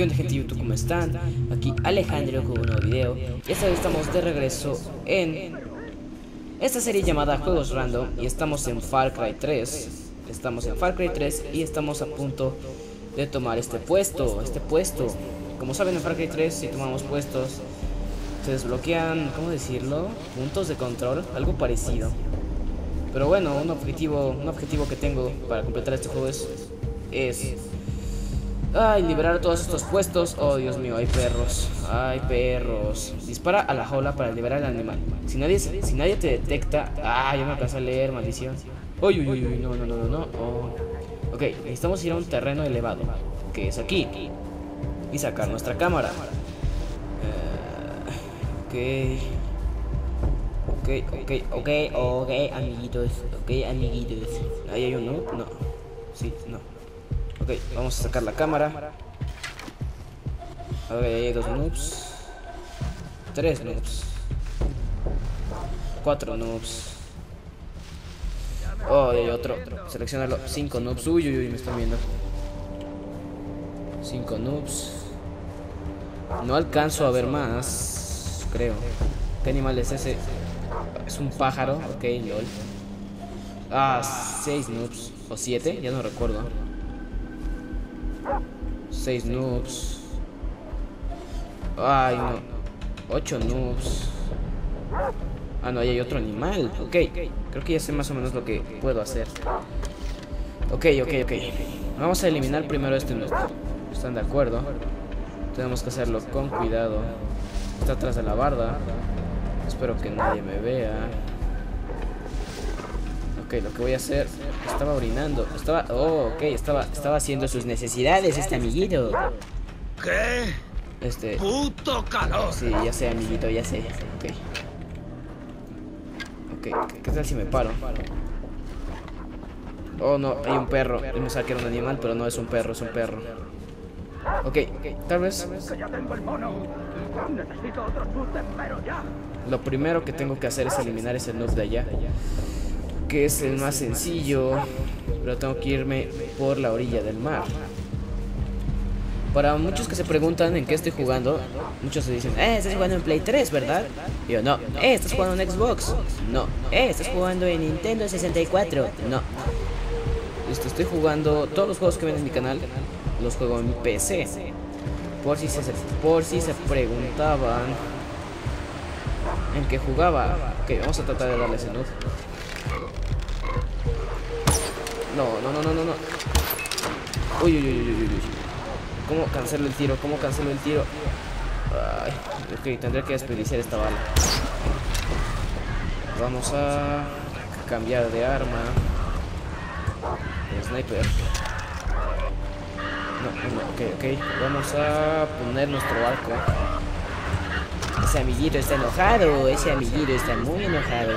¿Qué gente de YouTube? ¿Cómo están? Aquí Alejandro con un nuevo video Y esta vez estamos de regreso en esta serie llamada Juegos Random Y estamos en Far Cry 3 Estamos en Far Cry 3 y estamos a punto de tomar este puesto Este puesto Como saben en Far Cry 3 si tomamos puestos Se desbloquean, ¿cómo decirlo? Puntos de control, algo parecido Pero bueno, un objetivo, un objetivo que tengo para completar este juego es Ay, liberar todos estos puestos. Oh, Dios mío, hay perros. Hay perros. Dispara a la jaula para liberar al animal. Si nadie, si nadie te detecta. Ah, ya me alcanzé a leer, maldición. Uy, uy, uy, no, no, no, no, no. Oh. Ok, necesitamos ir a un terreno elevado. Que es aquí. Y sacar nuestra cámara. Uh, ok. Ok, ok, ok, ok, amiguitos. Ok, amiguitos. ¿Ahí hay uno? No. Sí, no. Ok, vamos a sacar la cámara. Ver, hay dos noobs. Tres noobs. Cuatro noobs. Oh, hay otro. Seleccionarlo. Cinco noobs. Uy, uy, uy, me están viendo. Cinco noobs. No alcanzo a ver más. Creo. ¿Qué animal es ese? Es un pájaro. Ok, lol. Ah, seis noobs. O siete, ya no recuerdo. 6 noobs. Ay, no. 8 noobs. Ah, no, ahí hay otro animal. Ok, creo que ya sé más o menos lo que puedo hacer. Ok, ok, ok. Vamos a eliminar primero este noob. ¿Están de acuerdo? Tenemos que hacerlo con cuidado. Está atrás de la barda. Espero que nadie me vea. Ok, lo que voy a hacer. Estaba orinando. Estaba. Oh, ok. Estaba, estaba haciendo sus necesidades este amiguito. ¿Qué? Este. ¡Puto calor! Sí, ya sé, amiguito, ya sé. Ok. Ok, ¿qué tal si me paro? Oh, no, hay un perro. Yo pensaba que era un animal, pero no es un perro, es un perro. Ok, tal vez. Lo primero que tengo que hacer es eliminar ese noob de allá que es el más sencillo, pero tengo que irme por la orilla del mar. Para muchos que se preguntan en qué estoy jugando, muchos se dicen, eh, estás jugando en Play 3, ¿verdad? Yo, no, eh, estás jugando en Xbox. No, eh, estás jugando en Nintendo 64. No. Listo, estoy jugando todos los juegos que ven en mi canal, los juego en PC. Por si se, por si se preguntaban en qué jugaba. Ok, vamos a tratar de darle ese nudo. No, no, no, no, no, no. Uy, uy, uy, uy, uy. ¿Cómo cancelo el tiro? ¿Cómo cancelo el tiro? Ay, ok, tendré que desperdiciar esta bala. Vamos a cambiar de arma. Sniper. No, no, ok, ok. Vamos a poner nuestro arco. Ese amiguito está enojado. Ese amiguito está muy enojado.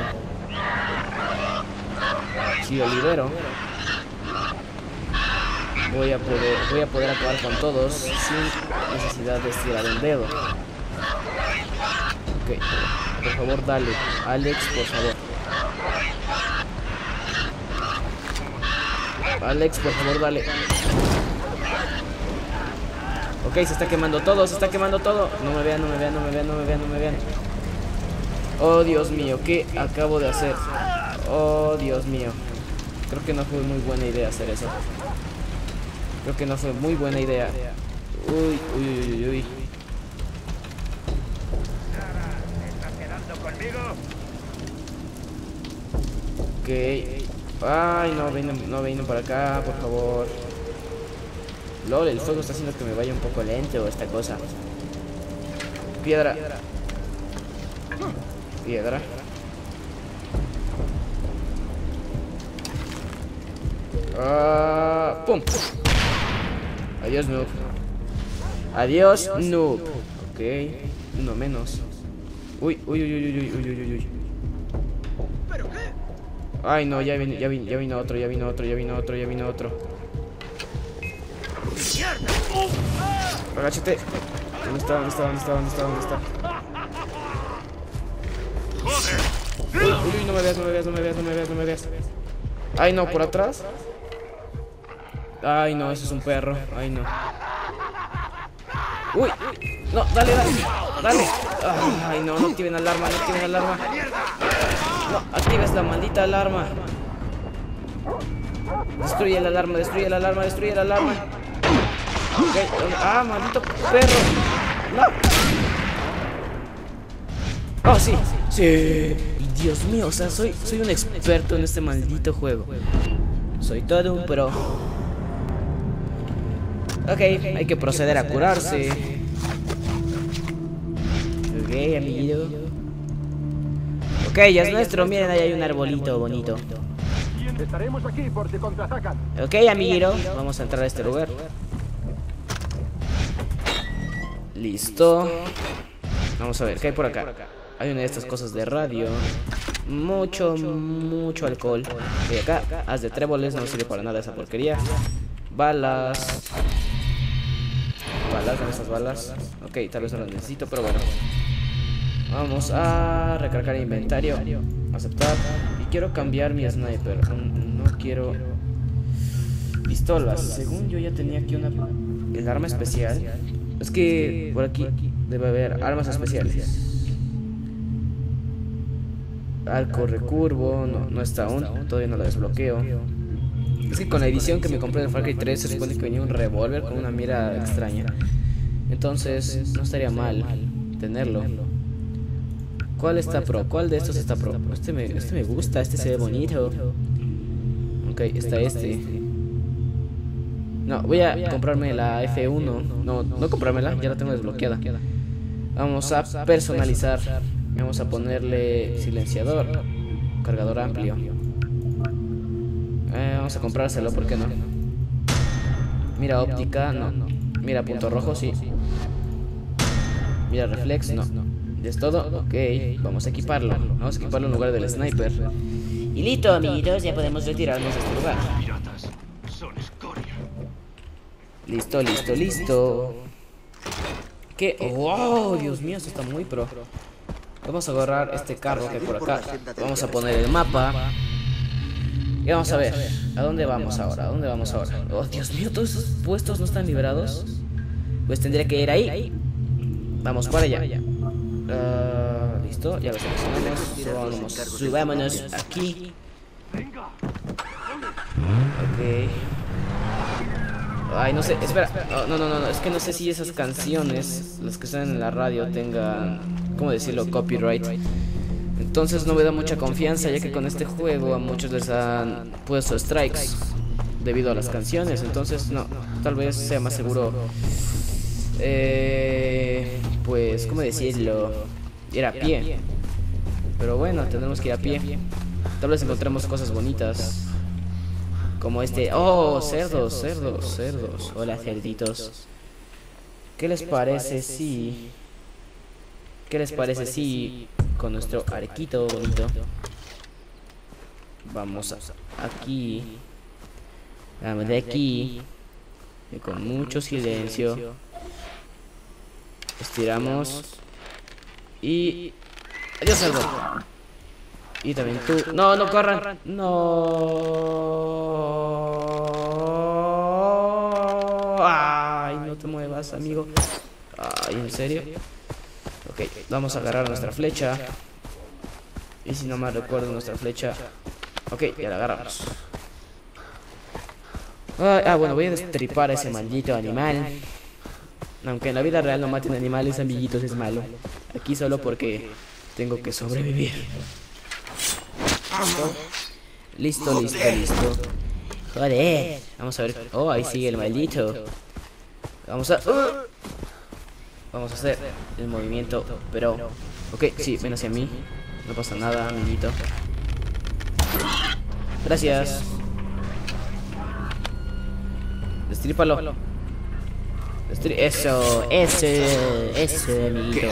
Si lo libero voy a poder voy a poder acabar con todos sin necesidad de estirar el dedo. Ok, por favor dale, Alex, por favor. Alex, por favor dale. Ok, se está quemando todo, se está quemando todo. No me vean, no me vean, no me vean, no me vean, no me vean. Oh, Dios mío, ¿qué acabo de hacer? Oh, Dios mío. Creo que no fue muy buena idea hacer eso. Creo que no fue muy buena idea. Uy, uy, uy, uy. Ok. Ay, no vengan, no vengan para acá, por favor. LOL, el fuego está haciendo que me vaya un poco lento esta cosa. Piedra. Piedra. Ah, ¡Pum! Adiós, noob. Adiós, noob. Ok, uno menos. Uy, uy, uy, uy, uy, uy, uy, uy. Ay, no, ya vino, ya vino, ya vino otro, ya vino otro, ya vino otro, ya vino otro. Agáchate. ¿Dónde está? ¿Dónde está? ¿Dónde está? ¿Dónde está? ¿Dónde está? Uy, uy, no me veas, no me veas, no me veas, no me veas, no me veas. Ay, no, por atrás. Ay, no, ese es un perro. Ay, no. Uy, no, dale, dale, dale. Ay, no, no activen alarma, no activen alarma. No, actives la maldita alarma. Destruye la alarma, destruye la alarma, destruye la alarma. Ah, maldito perro. No. Oh, sí, sí. Dios mío, o sea, soy, soy un experto en este maldito juego. Soy todo un pro. Ok, hay que proceder a curarse. Ok, amiguito. Ok, ya es nuestro. Miren, ahí hay un arbolito bonito. Estaremos aquí por si contraatacan. Ok, amiguito. Vamos a entrar a este lugar. Listo. Vamos a ver, ¿qué hay por acá? Hay una de estas cosas de radio. Mucho, mucho alcohol. Y acá, haz de tréboles, no sirve para nada esa porquería. Balas. Balas, ¿dónde esas balas? Ok, tal vez no las necesito, pero bueno. Vamos a recargar inventario. Aceptar. Y quiero cambiar mi sniper. No quiero pistolas. Según yo ya tenía aquí una... El arma especial. Es que por aquí debe haber armas especiales. Arco recurvo, no, no está aún, todavía no la desbloqueo. Es que con la edición que me compré de Far Cry 3 se supone que venía un revólver con una mira extraña. Entonces no estaría mal tenerlo. ¿Cuál está pro? ¿Cuál de estos está pro? Este me, este me gusta, este se ve bonito. Ok, está este. No, voy a comprarme la F1. No, no comprármela, ya la tengo desbloqueada. Vamos a personalizar. Vamos a ponerle silenciador, cargador amplio. Eh, vamos a comprárselo, ¿por qué no? Mira óptica, no. Mira punto rojo, sí. Mira reflex, no. ¿Es todo? Ok, vamos a equiparlo. Vamos a equiparlo en lugar del sniper. Y listo, amiguitos, ya podemos retirarnos de este lugar. Listo, listo, listo. ¿Qué? ¡Wow! Dios mío, esto está muy pro. Vamos a agarrar este carro que hay por acá. Vamos a poner el mapa. Y vamos a ver. ¿A dónde vamos ahora? ¿A dónde vamos ahora? Oh, Dios mío, todos esos puestos no están liberados. Pues tendría que ir ahí. Vamos para allá. Ah, Listo, ya lo seleccionamos. Subámonos, subámonos aquí. Ok. Ay, no sé, espera. Oh, no, no, no, no, es que no sé si esas canciones, las que están en la radio, tengan, ¿cómo decirlo? Copyright. Entonces no me da mucha confianza, ya que con este juego a muchos les han puesto strikes debido a las canciones. Entonces, no, tal vez sea más seguro. Eh, pues, ¿cómo decirlo? Ir a pie. Pero bueno, tendremos que ir a pie. Tal vez encontremos cosas bonitas. Como este. Oh, cerdos, cerdos, cerdos. Hola, cerditos. ¿Qué les parece si. ¿Qué les parece si con nuestro arquito bonito vamos a, aquí? Vamos de aquí. Y con mucho silencio. Estiramos. Y. Adiós, cerdo. Y también tú. No, no corran. No. Ay, no te muevas, amigo. Ay, ¿en serio? Ok, vamos a agarrar nuestra flecha. Y si no mal recuerdo nuestra flecha. Ok, ya la agarramos. Ah, bueno, voy a destripar a ese maldito animal. Aunque en la vida real no maten animales, amiguitos, es malo. Aquí solo porque tengo que sobrevivir. Listo, listo, listo. Joder. Vamos a ver. Oh, ahí sigue el maldito. Vamos a. uh. Vamos a hacer el movimiento, pero. Ok, sí, ven hacia mí. No pasa nada, amiguito. Gracias. Destrípalo. Destri eso, ese, ese, amiguito.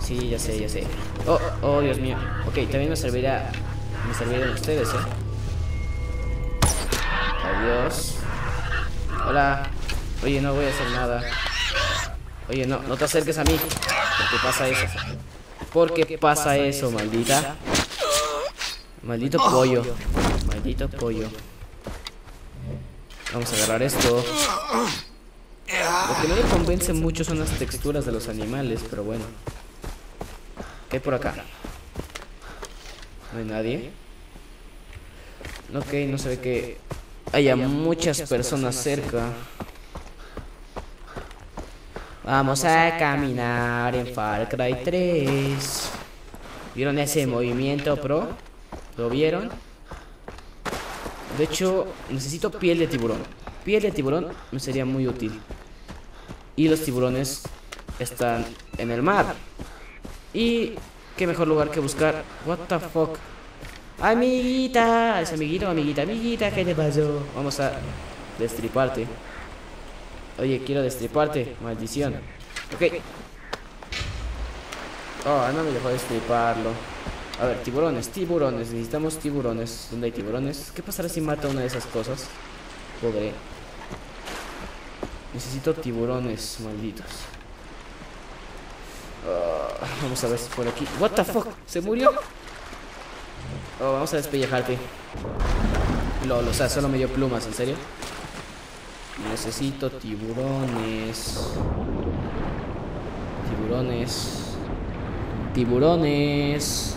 Sí, ya sé, ya sé. Oh, oh, Dios mío. Ok, también me servirá. Me servirán ustedes, eh. Adiós. Hola. Oye, no voy a hacer nada. Oye, no, no te acerques a mí. ¿Por qué pasa eso? ¿Por qué pasa eso, maldita? Maldito pollo. Maldito pollo. Vamos a agarrar esto. Lo que no me convence mucho son las texturas de los animales, pero bueno. ¿Qué hay por acá? No hay nadie. Ok, no se ve que haya muchas personas cerca. Vamos a caminar en Far Cry 3. ¿Vieron ese movimiento pro? ¿Lo vieron? De hecho, necesito piel de tiburón. Piel de tiburón me sería muy útil. Y los tiburones están en el mar. Y qué mejor lugar que buscar. What the fuck. Amiguita, es amiguito, amiguita, amiguita, ¿qué te pasó? Vamos a destriparte. Oye, quiero destriparte, maldición. Ok. Oh, no me dejó destriparlo. A ver, tiburones, tiburones, necesitamos tiburones. ¿Dónde hay tiburones? ¿Qué pasará si mata una de esas cosas? Podré. Necesito tiburones, malditos. Ah, vamos a ver si por aquí. What the fuck? ¿Se murió? Oh, vamos a despellejarte. Lol, o sea, solo me dio plumas, ¿en serio? Necesito tiburones. Tiburones. Tiburones.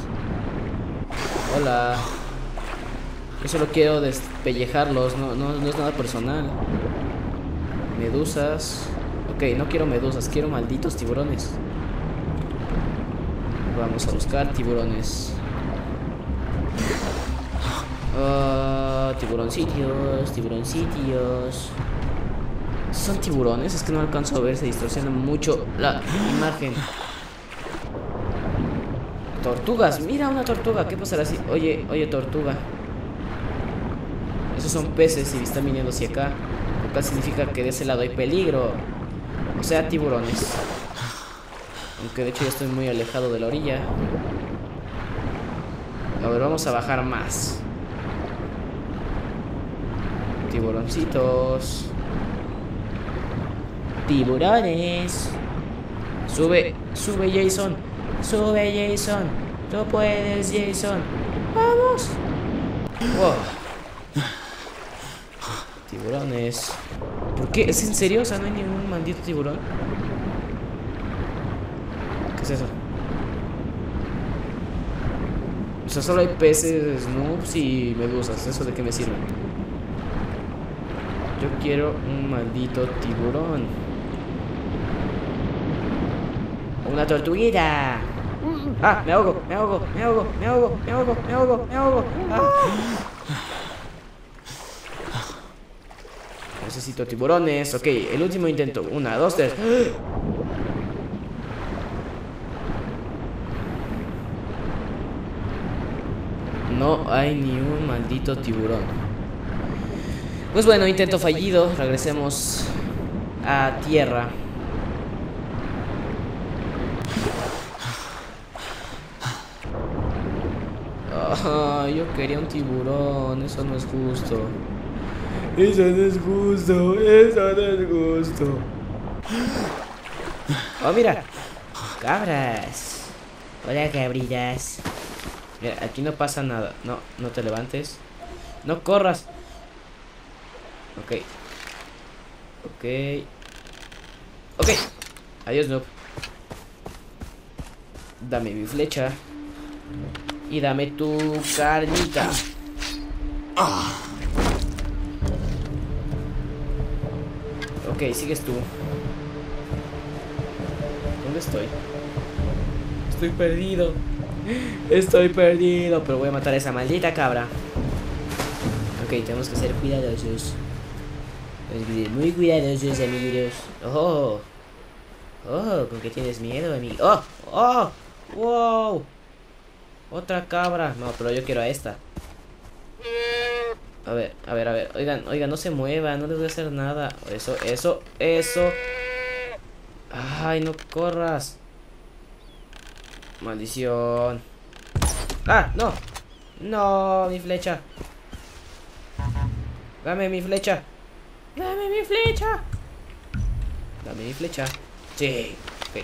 Hola. Yo solo quiero despellejarlos, no, no, no es nada personal. Medusas. Ok, no quiero medusas, quiero malditos tiburones. Vamos a buscar tiburones. Ah, tiburoncitios, tiburoncitios. ¿Son tiburones? Es que no alcanzo a ver, se distorsiona mucho la imagen. Tortugas, mira una tortuga, ¿qué pasará si... Oye, oye, tortuga. Esos son peces y están viniendo hacia acá. Lo cual significa que de ese lado hay peligro. O sea, tiburones. Aunque de hecho ya estoy muy alejado de la orilla. A ver, vamos a bajar más. Tiburoncitos. Tiburones. Sube, sube Jason. Sube Jason. Tú puedes, Jason. Vamos. Wow. Tiburones. ¿Por qué? ¿Es en serio? O sea, no hay ningún maldito tiburón. ¿Qué es eso? O sea, solo hay peces, snoops y medusas. ¿Eso de qué me sirve? Yo quiero un maldito tiburón. Una tortuguita. Ah, me ahogo, me ahogo, me ahogo, me ahogo, me ahogo, me ahogo, me ahogo. Ah. Necesito tiburones. Ok, el último intento. Una, dos, tres. No hay ni un maldito tiburón. Pues bueno, intento fallido. Regresemos a tierra. Ah, yo quería un tiburón. Eso no es justo. Eso no es justo. Eso no es justo. Oh, mira. Cabras. Hola, cabrillas. Mira, aquí no pasa nada. No, no te levantes. No corras. Ok. Ok. Ok. Adiós, noob. Dame mi flecha. Y dame tu carnita. Ok, sigues tú. ¿Dónde estoy? Estoy perdido. Estoy perdido, pero voy a matar a esa maldita cabra. Ok, tenemos que ser cuidadosos. Muy cuidadosos, amigos. Oh. Oh, ¿con qué tienes miedo, amigo? Oh, oh, wow. Otra cabra. No, pero yo quiero a esta. A ver, a ver, a ver. Oigan, oigan, no se muevan, no les voy a hacer nada. Eso, eso, eso. Ay, no corras. Maldición. ¡Ah! ¡No! ¡No! Mi flecha. Dame mi flecha. ¡Dame mi flecha! Dame mi flecha. Sí. Ok.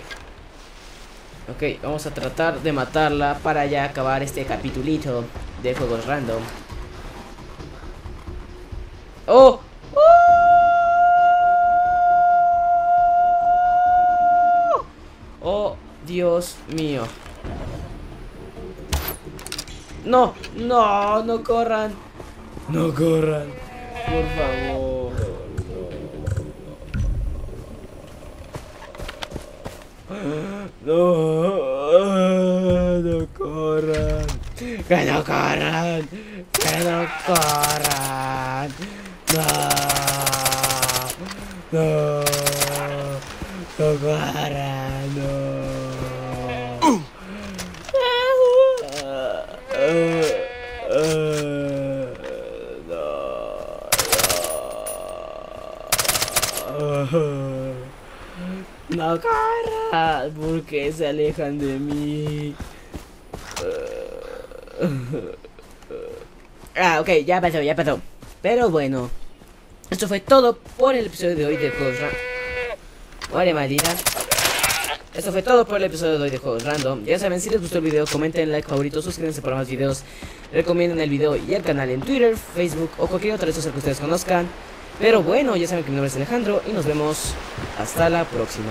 Ok, vamos a tratar de matarla para ya acabar este capitulito de juegos random. ¡Oh! ¡Oh! ¡Oh! Dios mío. No, no, no corran. No corran. Por favor. No corran. Que no corran. Que no corran. No. No. No corran. No. No corras, porque se alejan de mí. Ah, ok, ya pasó, ya pasó. Pero bueno, esto fue todo por el episodio de hoy de Juegos Random. Vale, maldita. Esto fue todo por el episodio de hoy de Juegos Random. Ya saben, si les gustó el video, comenten, like, favorito, suscríbanse para más videos. Recomienden el video y el canal en Twitter, Facebook o cualquier otra red social que ustedes conozcan. Pero bueno, ya saben que mi nombre es Alejandro y nos vemos hasta la próxima.